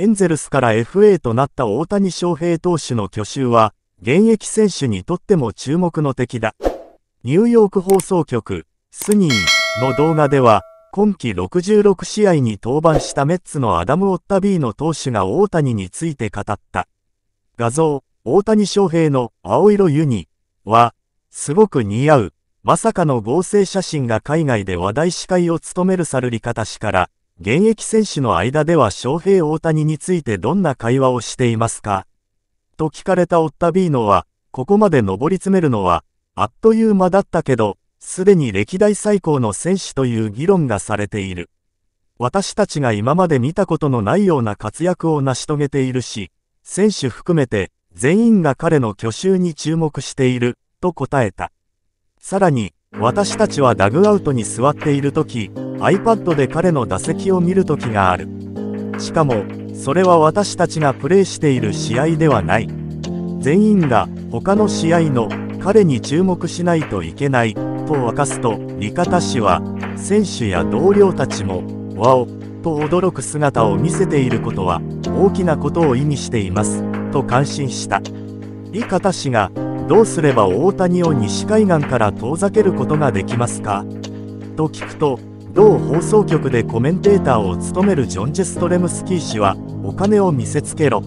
エンゼルスから FA となった大谷翔平投手の去就は、現役選手にとっても注目の敵だ。ニューヨーク放送局、スニーの動画では、今季66試合に登板したメッツのアダム・オッタビーの投手が大谷について語った。画像、大谷翔平の青色ユニは、すごく似合う、まさかの合成写真が海外で話題司会を務めるサルリカタ氏から、現役選手の間では翔平大谷についてどんな会話をしていますか？と聞かれたオッタビーノは、ここまで上り詰めるのは、あっという間だったけど、すでに歴代最高の選手という議論がされている。私たちが今まで見たことのないような活躍を成し遂げているし、選手含めて全員が彼の去就に注目している、と答えた。さらに、私たちはダグアウトに座っている時 iPad で彼の打席を見る時がある。しかも、それは私たちがプレーしている試合ではない。全員が他の試合の彼に注目しないといけないと明かすと、味方氏は選手や同僚たちも、わお、と驚く姿を見せていることは大きなことを意味しています、と感心した。理方氏が、どうすれば大谷を西海岸から遠ざけることができますかと聞くと、同放送局でコメンテーターを務めるジョン・ジェストレムスキー氏は、お金を見せつけろ。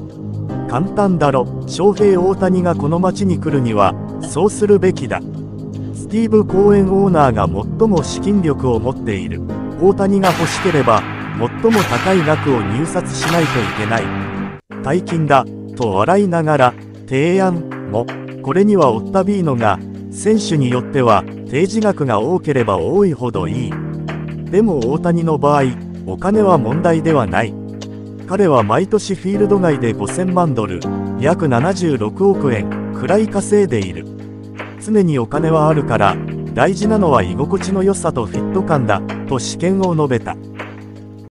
簡単だろ、翔平大谷がこの町に来るには、そうするべきだ。スティーブ公園オーナーが最も資金力を持っている。大谷が欲しければ、最も高い額を入札しないといけない。大金だ、と笑いながら、提案も、これにはオッタビーノが、選手によっては、提示額が多ければ多いほどいい。でも大谷の場合、お金は問題ではない。彼は毎年フィールド外で5000万ドル、約76億円くらい稼いでいる。常にお金はあるから、大事なのは居心地の良さとフィット感だ、と試験を述べた。